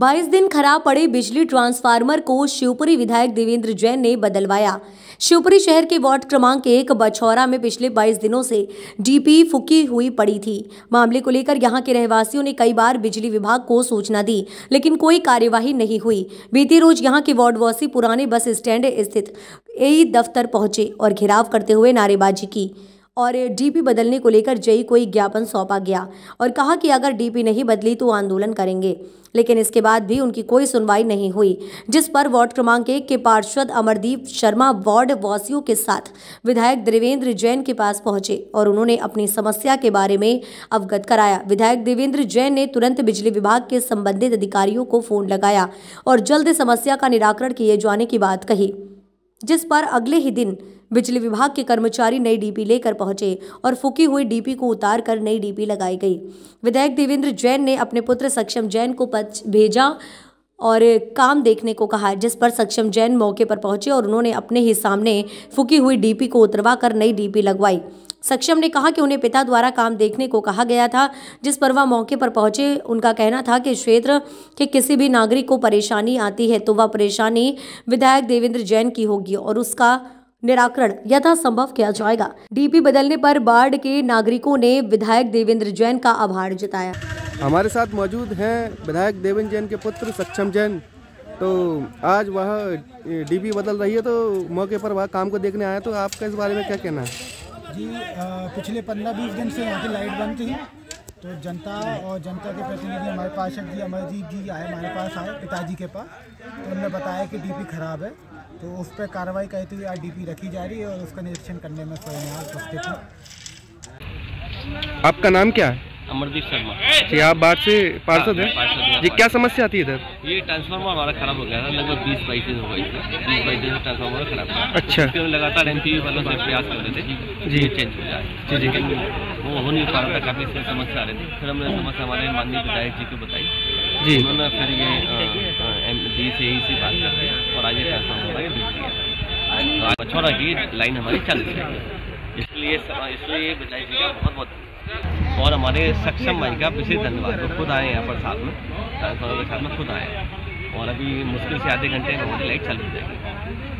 बाईस दिन खराब पड़े बिजली ट्रांसफार्मर को शिवपुरी विधायक देवेंद्र जैन ने बदलवाया। शिवपुरी शहर के वार्ड क्रमांक एक, बछौरा में पिछले 22 दिनों से डीपी फुकी हुई पड़ी थी। मामले को लेकर यहाँ के रहवासियों ने कई बार बिजली विभाग को सूचना दी, लेकिन कोई कार्यवाही नहीं हुई। बीते रोज यहाँ के वार्डवासी पुराने बस स्टैंड स्थित ए दफ्तर पहुँचे और घेराव करते हुए नारेबाजी की। और डीपी बदलने को लेकर जई को एक ज्ञापन सौंपा गया और कहा कि अगर डीपी नहीं बदली तो आंदोलन करेंगे। लेकिन इसके बाद भी उनकी कोई सुनवाई नहीं हुई, जिस पर वार्ड क्रमांक एक के पार्षद अमरदीप शर्मा वार्ड वासियों के साथ विधायक देवेंद्र जैन के पास पहुँचे और उन्होंने अपनी समस्या के बारे में अवगत कराया। विधायक देवेंद्र जैन ने तुरंत बिजली विभाग के संबंधित अधिकारियों को फ़ोन लगाया और जल्द समस्या का निराकरण किए जाने की बात कही, जिस पर अगले ही दिन बिजली विभाग के कर्मचारी नई डीपी लेकर पहुँचे और फूकी हुई डीपी को उतार कर नई डीपी लगाई गई। विधायक देवेंद्र जैन ने अपने पुत्र सक्षम जैन को पत्र भेजा और काम देखने को कहा, जिस पर सक्षम जैन मौके पर पहुँचे और उन्होंने अपने ही सामने फूकी हुई डीपी को उतरवा कर नई डीपी लगवाई। सक्षम ने कहा कि उन्हें पिता द्वारा काम देखने को कहा गया था, जिस पर वह मौके पर पहुँचे। उनका कहना था कि क्षेत्र के किसी भी नागरिक को परेशानी आती है तो वह परेशानी विधायक देवेंद्र जैन की होगी और उसका निराकरण यथासंभव किया जाएगा। डीपी बदलने पर बाढ़ के नागरिकों ने विधायक देवेंद्र जैन का आभार जताया। हमारे साथ मौजूद हैं विधायक देवेंद्र जैन के पुत्र सक्षम जैन। तो आज वह डीपी बदल रही है तो मौके पर वह काम को देखने आया तो आपका इस बारे में क्या कहना है? जी आ, पिछले पंद्रह बीस दिन से यहाँ की लाइट बंद थी। तो जनता और जनता के प्रतिनिधि हमारे पार्षद जी अमरजीत जी आए हमारे पास आए पिताजी के पास। तो उन्होंने बताया कि डीपी खराब है। तो उस पर कार्रवाई करते हुए आज डीपी रखी जा रही है और उसका निरीक्षण करने में स्वयं उपस्थित हूँ आपका नाम क्या है अमरदीप शर्मा जी आप बाहर से पार्षद हाँ, पार्षद हैं। जी क्या समस्या आती है इधर ये ट्रांसफार्मर हमारा खराब हो गया था लगभग बीस बाईस दिन हो गई थी बीस बाईस दिन ट्रांसफार्मर खराब था अच्छा। हम लगातार एम पी वालों से प्रयास कर रहे थे जी। चेंज हो जाए जी, जी। लेकिन वो हो नहीं पा रहा था काफ़ी समस्या आ रही थी फिर हमने समस्या हमारे माननीय विधायक जी को बताई जी। उन्होंने फिर ये एम से यही से बात कर रहे और आगे ये होगा हमारे बीच दिया तो मछौरा की लाइन हमारी चल रही है। इसलिए इसलिए विधायक जी का बहुत बहुत और हमारे सक्षम भाई का विशेष धन्यवाद। वो खुद आए यहाँ पर साथ में। ट्रांसफॉर्मर के साथ में खुद आए और अभी मुश्किल से आधे घंटे में हमारी लाइट चल हो जाएगी।